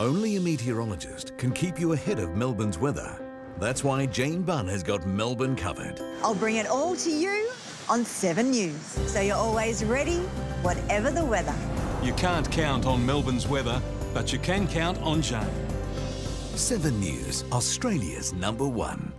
Only a meteorologist can keep you ahead of Melbourne's weather. That's why Jane Bunn has got Melbourne covered. I'll bring it all to you on 7 News, so you're always ready, whatever the weather. You can't count on Melbourne's weather, but you can count on Jane. 7 News, Australia's number one.